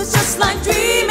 it's just like dreams